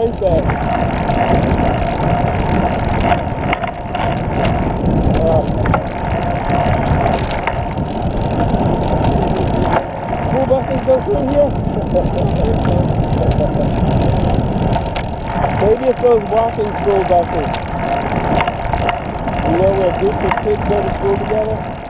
loads of. Uh, pull back and go through here. Maybe it's those walking school buses. You know where groups of kids go to school together?